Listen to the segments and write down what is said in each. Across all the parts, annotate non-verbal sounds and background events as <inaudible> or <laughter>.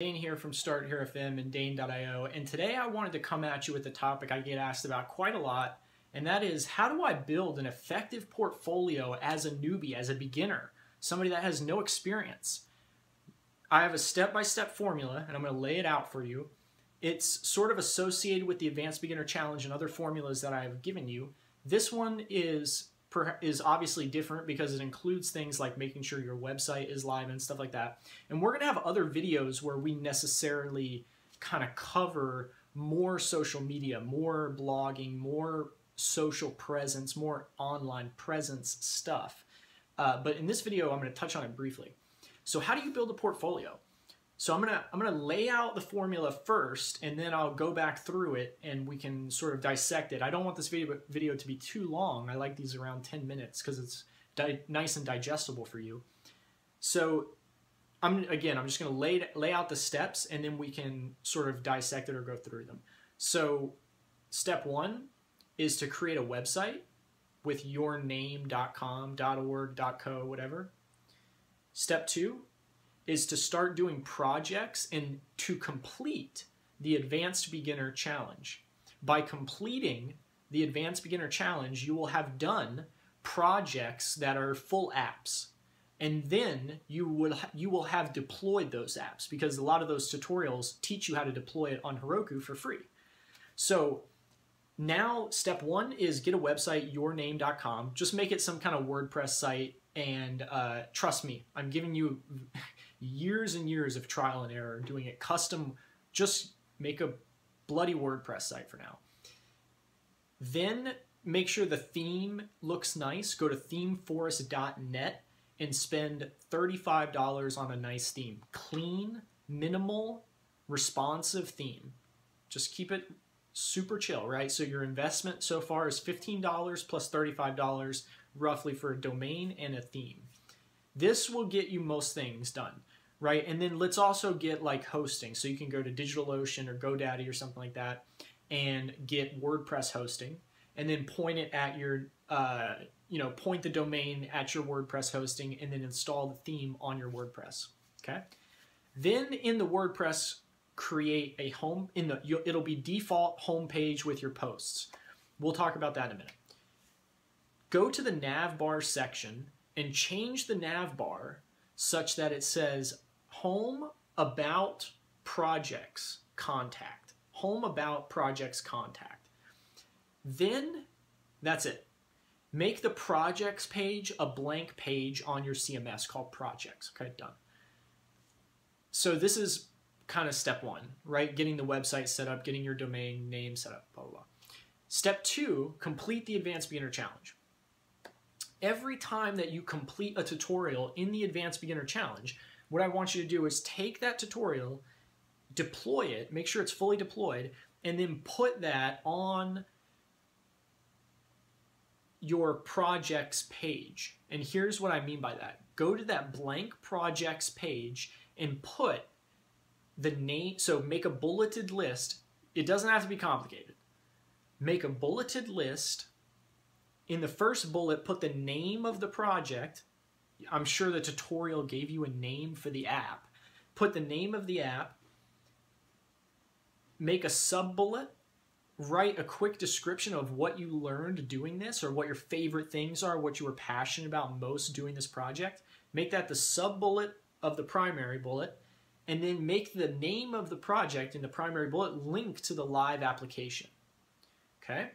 Dane here from Start Here FM and Dane.io, and today I wanted to come at you with a topic I get asked about quite a lot, and that is how do I build an effective portfolio as a newbie, as a beginner, somebody that has no experience? I have a step by step formula, and I'm going to lay it out for you. It's sort of associated with the Advanced Beginner Challenge and other formulas that I have given you. This one is is obviously different because it includes things like making sure your website is live and stuff like that. And we're going to have other videos where we necessarily kind of cover more social media, more blogging, more social presence, more online presence stuff. Uh, but in this video, I'm going to touch on it briefly. So how do you build a portfolio? So I'm gonna I'm gonna lay out the formula first, and then I'll go back through it, and we can sort of dissect it. I don't want this video video to be too long. I like these around 10 minutes because it's nice and digestible for you. So I'm again I'm just gonna lay lay out the steps, and then we can sort of dissect it or go through them. So step one is to create a website with yourname.com, .org, .co, whatever. Step two is to start doing projects and to complete the Advanced Beginner Challenge. By completing the Advanced Beginner Challenge, you will have done projects that are full apps. And then you will you will have deployed those apps because a lot of those tutorials teach you how to deploy it on Heroku for free. So now step one is get a website, yourname.com. Just make it some kind of WordPress site and uh, trust me, I'm giving you years and years of trial and error doing it custom. Just make a bloody WordPress site for now. Then make sure the theme looks nice. Go to themeforest.net and spend $35 on a nice theme. Clean, minimal, responsive theme. Just keep it super chill, right? So your investment so far is $15 plus $35 roughly for a domain and a theme. This will get you most things done, right? And then let's also get like hosting. So you can go to DigitalOcean or GoDaddy or something like that and get WordPress hosting and then point it at your, uh, you know, point the domain at your WordPress hosting and then install the theme on your WordPress, okay? Then in the WordPress, create a home, in the it'll be default homepage with your posts. We'll talk about that in a minute. Go to the nav bar section and change the nav bar such that it says home about projects contact. Home about projects contact. Then that's it. Make the projects page a blank page on your CMS called projects. Okay, done. So this is kind of step one, right? Getting the website set up, getting your domain name set up, blah, blah, blah. Step two, complete the Advanced Beginner Challenge every time that you complete a tutorial in the Advanced Beginner Challenge, what I want you to do is take that tutorial, deploy it, make sure it's fully deployed, and then put that on your projects page. And here's what I mean by that. Go to that blank projects page and put the name, so make a bulleted list. It doesn't have to be complicated. Make a bulleted list in the first bullet, put the name of the project. I'm sure the tutorial gave you a name for the app. Put the name of the app, make a sub bullet, write a quick description of what you learned doing this or what your favorite things are, what you were passionate about most doing this project. Make that the sub bullet of the primary bullet, and then make the name of the project in the primary bullet link to the live application. Okay?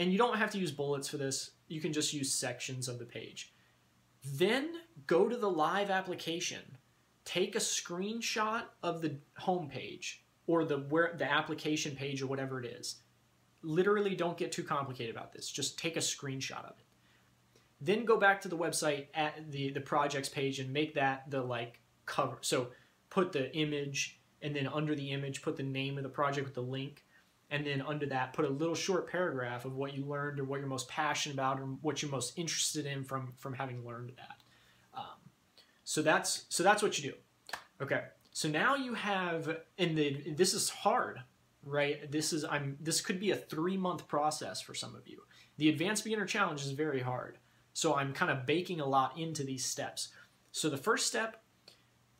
And you don't have to use bullets for this. You can just use sections of the page. Then go to the live application. Take a screenshot of the home page or the where the application page or whatever it is. Literally don't get too complicated about this. Just take a screenshot of it. Then go back to the website at the the projects page and make that the like cover. So put the image and then under the image put the name of the project with the link and then under that put a little short paragraph of what you learned or what you're most passionate about or what you're most interested in from from having learned that. Um, so that's so that's what you do. Okay. So now you have and the this is hard right? This is i'm this could be a three month process for some of you. The advanced beginner challenge is very hard. So i'm kind of baking a lot into these steps. So the first step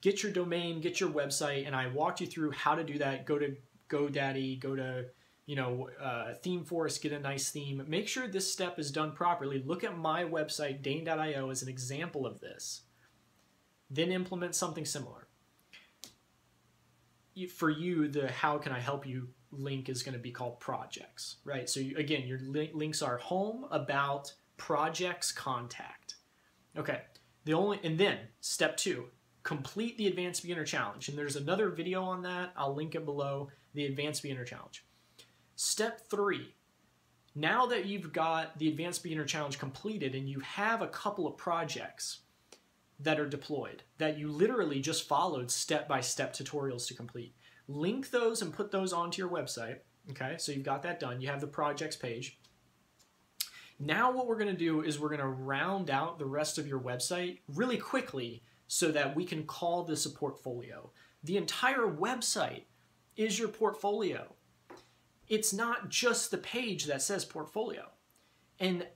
get your domain, get your website, and I walked you through how to do that. Go to GoDaddy, go to you know, uh, ThemeForest, get a nice theme. Make sure this step is done properly. Look at my website, Dane.io, as an example of this. Then implement something similar. For you, the how can I help you link is going to be called projects, right? So you, again, your li links are home, about, projects, contact. Okay. The only and then step two, complete the advanced beginner challenge. And there's another video on that. I'll link it below. The advanced beginner challenge. Step three, now that you've got the Advanced Beginner Challenge completed and you have a couple of projects that are deployed that you literally just followed step-by-step tutorials to complete, link those and put those onto your website. Okay, so you've got that done. You have the projects page. Now what we're going to do is we're going to round out the rest of your website really quickly so that we can call this a portfolio. The entire website is your portfolio it's not just the page that says portfolio. And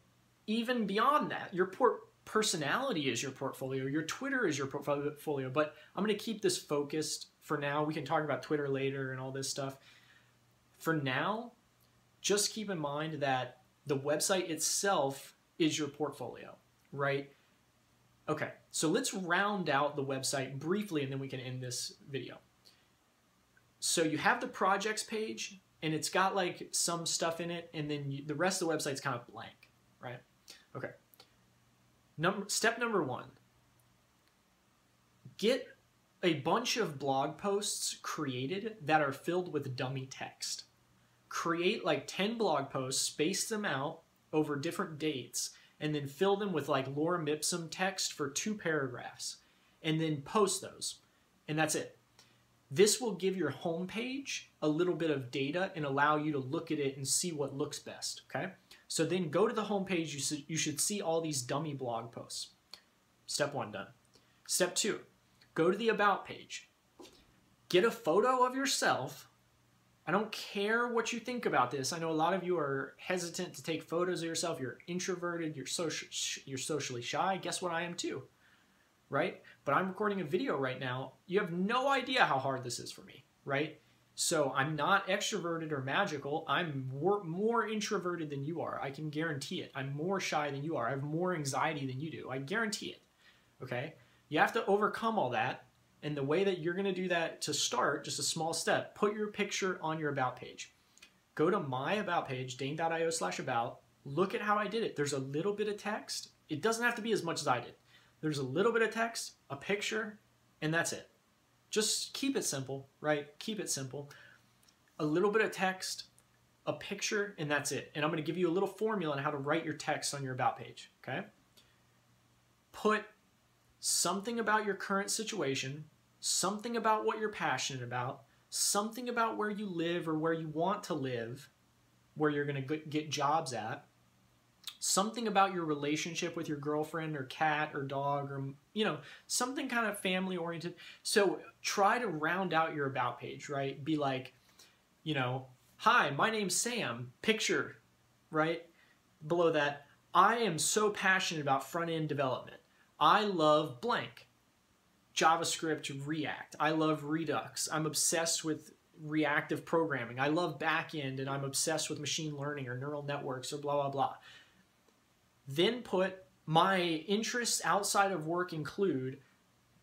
even beyond that, your port personality is your portfolio, your Twitter is your portfolio, but I'm going to keep this focused for now. We can talk about Twitter later and all this stuff. For now, just keep in mind that the website itself is your portfolio, right? Okay, so let's round out the website briefly and then we can end this video. So you have the projects page, and it's got like some stuff in it, and then you, the rest of the website's kind of blank, right? Okay. Number step number one: get a bunch of blog posts created that are filled with dummy text. Create like 10 blog posts, space them out over different dates, and then fill them with like lorem ipsum text for two paragraphs, and then post those. And that's it. This will give your homepage a little bit of data and allow you to look at it and see what looks best, okay? So then go to the homepage, you, should, you should see all these dummy blog posts. Step one done. Step two, go to the About page. Get a photo of yourself. I don't care what you think about this. I know a lot of you are hesitant to take photos of yourself. You're introverted, you're, social, you're socially shy. Guess what I am too right? But I'm recording a video right now. You have no idea how hard this is for me, right? So I'm not extroverted or magical. I'm more, more introverted than you are. I can guarantee it. I'm more shy than you are. I have more anxiety than you do. I guarantee it. Okay? You have to overcome all that. And the way that you're going to do that to start, just a small step, put your picture on your about page. Go to my about page, dane.io slash about. Look at how I did it. There's a little bit of text. It doesn't have to be as much as I did. There's a little bit of text, a picture, and that's it. Just keep it simple, right? Keep it simple. A little bit of text, a picture, and that's it. And I'm going to give you a little formula on how to write your text on your About page, okay? Put something about your current situation, something about what you're passionate about, something about where you live or where you want to live, where you're going to get jobs at, something about your relationship with your girlfriend or cat or dog or you know something kind of family oriented. So try to round out your about page right? Be like you know hi my name's sam. Picture right? Below that i am so passionate about front end development. I love blank javascript react. I love redux. I'm obsessed with reactive programming. I love backend and i'm obsessed with machine learning or neural networks or blah blah blah then put my interests outside of work include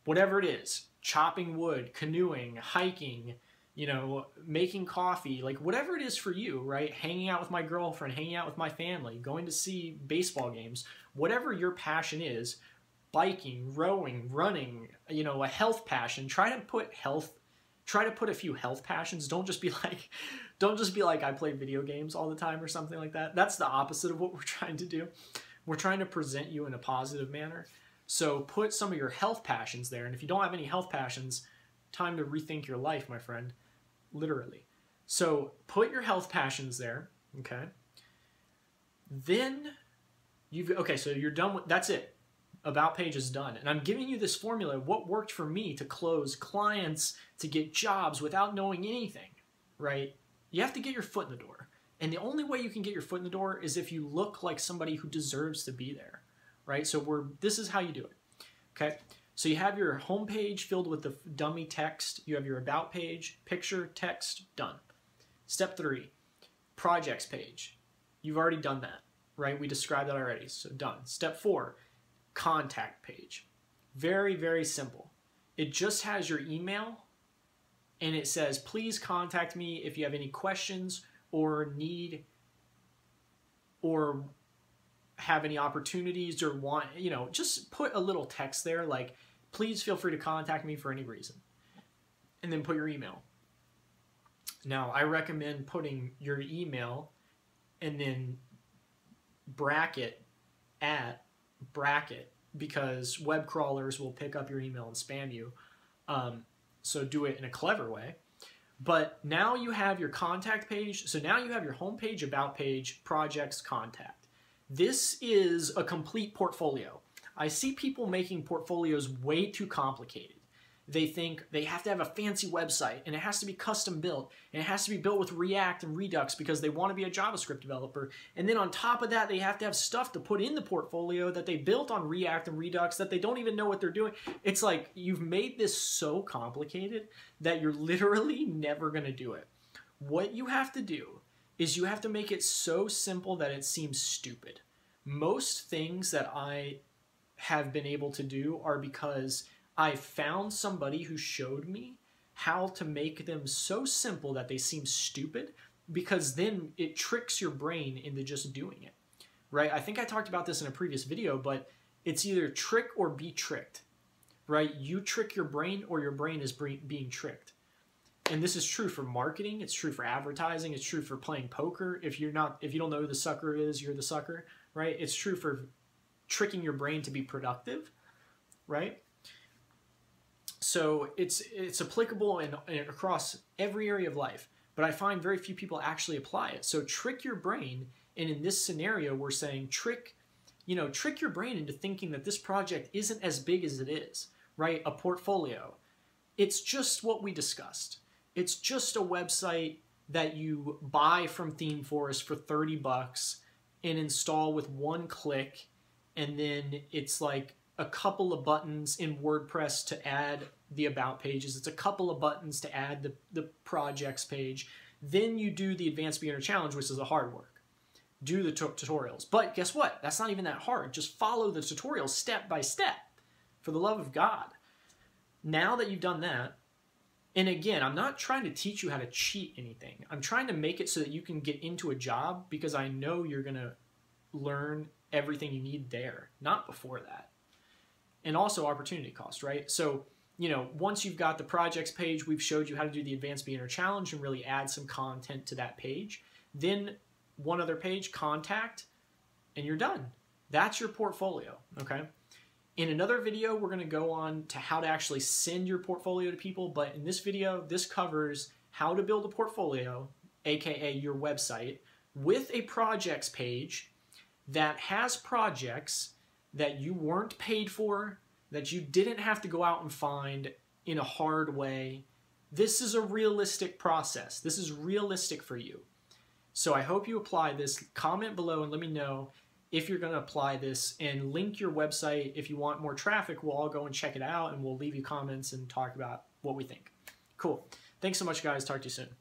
whatever it is chopping wood, canoeing, hiking, you know, making coffee, like whatever it is for you, right? Hanging out with my girlfriend, hanging out with my family, going to see baseball games, whatever your passion is, biking, rowing, running, you know, a health passion, try to put health try to put a few health passions. Don't just be <laughs> like don't just be like I play video games all the time or something like that. That's the opposite of what we're <laughs> trying to do. We're trying to present you in a positive manner. So put some of your health passions there. And if you don't have any health passions, time to rethink your life, my friend. Literally. So put your health passions there. Okay. Then you've, okay, so you're done with, that's it. About page is done. And I'm giving you this formula, what worked for me to close clients, to get jobs without knowing anything, right? You have to get your foot in the door. And the only way you can get your foot in the door is if you look like somebody who deserves to be there, right? So we're this is how you do it. Okay? So you have your home page filled with the dummy text. You have your about page, picture, text, done. Step three, projects page. You've already done that, right? We described that already, so done. Step four, contact page. Very, very simple. It just has your email and it says, please contact me if you have any questions or need or have any opportunities or want, you know, just put a little text there like, please feel free to contact me for any reason. And then put your email. Now, I recommend putting your email and then bracket at bracket because web crawlers will pick up your email and spam you. Um, so do it in a clever way. But now you have your contact page. So now you have your homepage, about page, projects, contact. This is a complete portfolio. I see people making portfolios way too complicated they think they have to have a fancy website and it has to be custom built and it has to be built with React and Redux because they want to be a JavaScript developer. And then on top of that, they have to have stuff to put in the portfolio that they built on React and Redux that they don't even know what they're doing. It's like you've made this so complicated that you're literally never going to do it. What you have to do is you have to make it so simple that it seems stupid. Most things that I have been able to do are because I found somebody who showed me how to make them so simple that they seem stupid because then it tricks your brain into just doing it. Right? I think I talked about this in a previous video, but it's either trick or be tricked. Right? You trick your brain or your brain is being tricked. And this is true for marketing, it's true for advertising, it's true for playing poker. If you're not if you don't know who the sucker is, you're the sucker, right? It's true for tricking your brain to be productive, right? So it's it's applicable in, across every area of life, but I find very few people actually apply it. So trick your brain, and in this scenario, we're saying trick, you know, trick your brain into thinking that this project isn't as big as it is, right? A portfolio. It's just what we discussed. It's just a website that you buy from ThemeForest for 30 bucks and install with one click, and then it's like a couple of buttons in WordPress to add the about pages. It's a couple of buttons to add the, the projects page. Then you do the advanced beginner challenge, which is the hard work. Do the tutorials. But guess what? That's not even that hard. Just follow the tutorials step by step for the love of God. Now that you've done that, and again, I'm not trying to teach you how to cheat anything. I'm trying to make it so that you can get into a job because I know you're going to learn everything you need there, not before that and also opportunity cost, right? So, you know, once you've got the projects page, we've showed you how to do the advanced beginner challenge and really add some content to that page. Then one other page, contact, and you're done. That's your portfolio, okay? In another video, we're gonna go on to how to actually send your portfolio to people, but in this video, this covers how to build a portfolio, AKA your website, with a projects page that has projects that you weren't paid for, that you didn't have to go out and find in a hard way. This is a realistic process. This is realistic for you. So I hope you apply this. Comment below and let me know if you're going to apply this and link your website. If you want more traffic, we'll all go and check it out and we'll leave you comments and talk about what we think. Cool. Thanks so much, guys. Talk to you soon.